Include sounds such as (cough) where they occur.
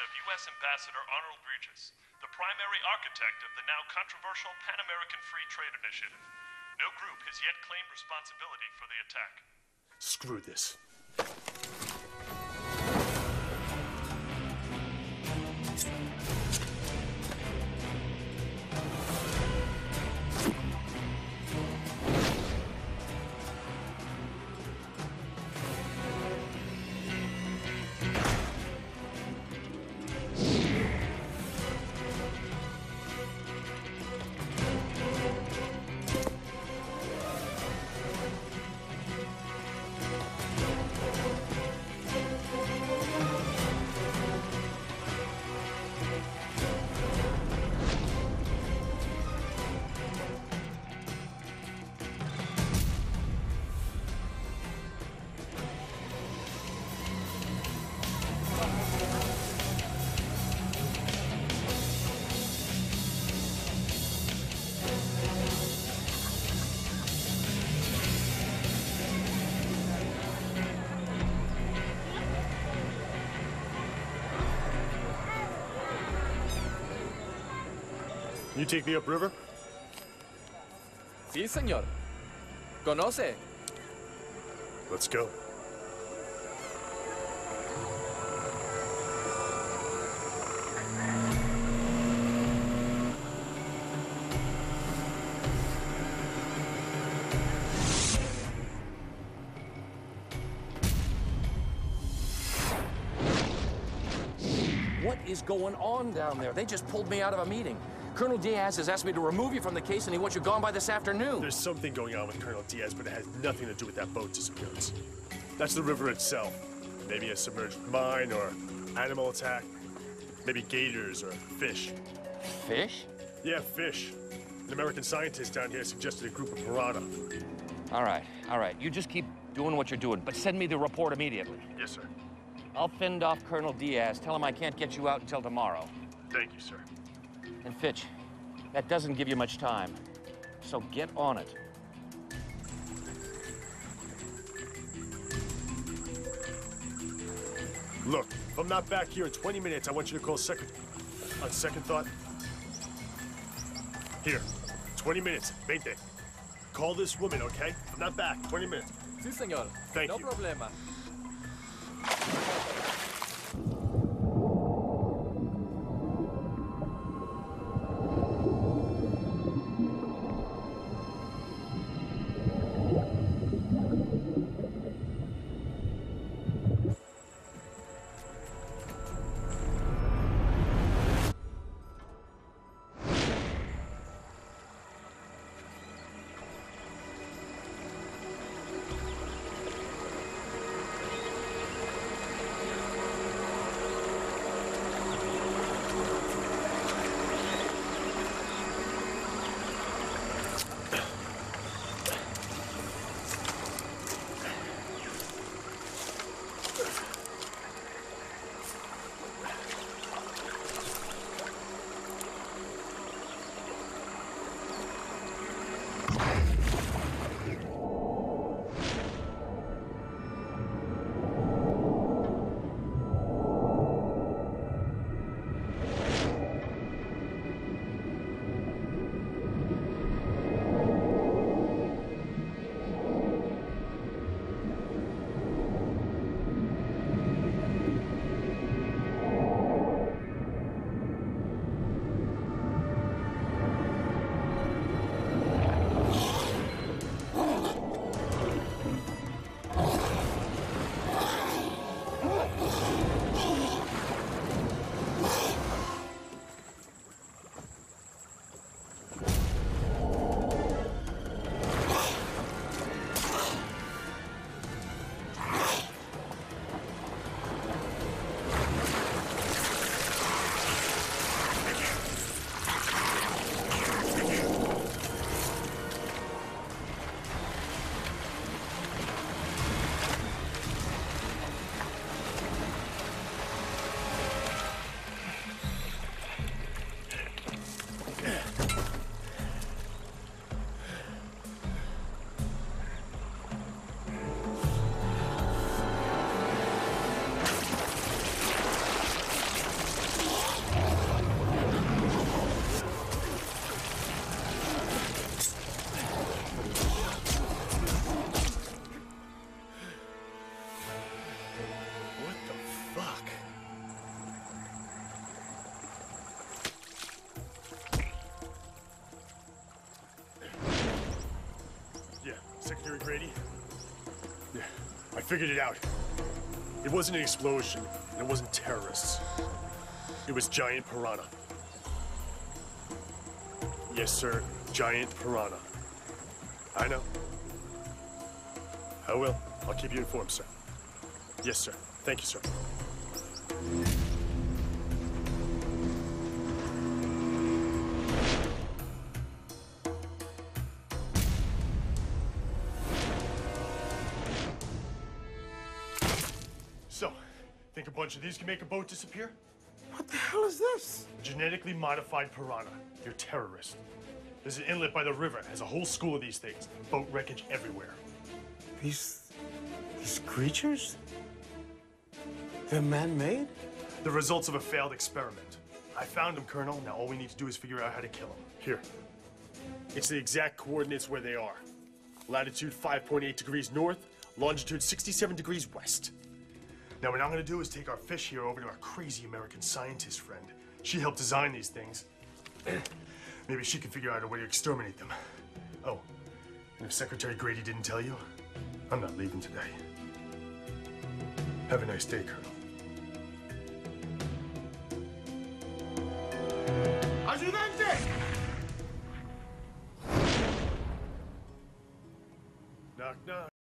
of U.S. Ambassador Arnold Regis, the primary architect of the now controversial Pan American Free Trade Initiative. No group has yet claimed responsibility for the attack. Screw this. You take me upriver? Sí, señor. ¿Conoce? Let's go. What is going on down there? They just pulled me out of a meeting. Colonel Diaz has asked me to remove you from the case and he wants you gone by this afternoon. There's something going on with Colonel Diaz, but it has nothing to do with that boat disappearance. That's the river itself. Maybe a submerged mine or animal attack. Maybe gators or fish. Fish? Yeah, fish. An American scientist down here suggested a group of piranha. All right, all right. You just keep doing what you're doing, but send me the report immediately. Yes, sir. I'll fend off Colonel Diaz. Tell him I can't get you out until tomorrow. Thank you, sir. And Fitch, that doesn't give you much time. So get on it. Look, if I'm not back here in 20 minutes, I want you to call second... On second thought... Here, 20 minutes, 20. Call this woman, okay? If I'm not back, 20 minutes. Sí, señor. Thank no you. problema. Figured it out. It wasn't an explosion, and it wasn't terrorists. It was giant piranha. Yes, sir, giant piranha. I know. I will. I'll keep you informed, sir. Yes, sir. Thank you, sir. Think a bunch of these can make a boat disappear? What the hell is this? Genetically modified piranha. They're terrorists. There's an inlet by the river. It has a whole school of these things. Boat wreckage everywhere. These. these creatures? They're man made? The results of a failed experiment. I found them, Colonel. Now all we need to do is figure out how to kill them. Here. It's the exact coordinates where they are. Latitude 5.8 degrees north, longitude 67 degrees west. Now what I'm gonna do is take our fish here over to our crazy American scientist friend. She helped design these things. (clears throat) Maybe she can figure out a way to exterminate them. Oh, and if Secretary Grady didn't tell you, I'm not leaving today. Have a nice day, Colonel. Ayudante!